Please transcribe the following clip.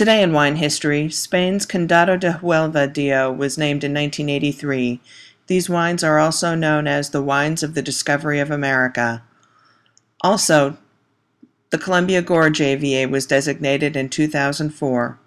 Today in wine history, Spain's Condado de Huelva DO was named in 1983. These wines are also known as the wines of the discovery of America. Also, the Columbia Gorge AVA was designated in 2004.